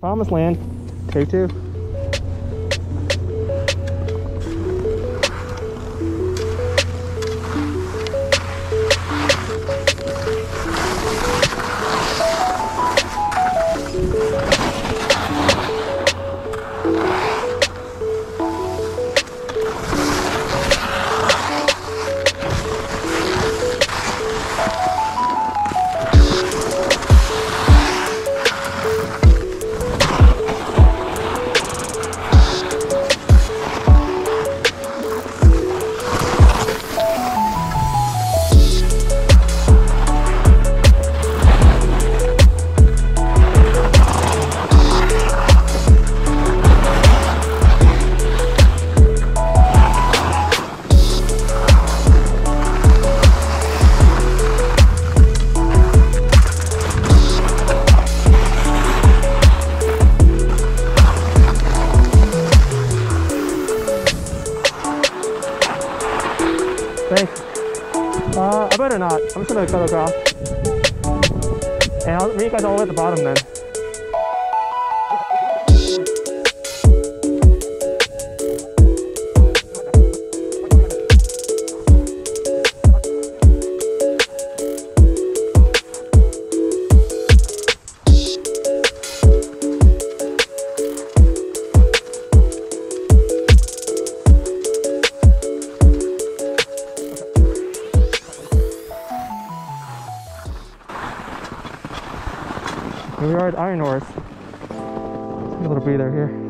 Promised land, take two. Thanks. Uh, I better not. I'm just gonna cut across. And I'll meet you guys all the way at the bottom then. We are at Iron Horse. A little breather here.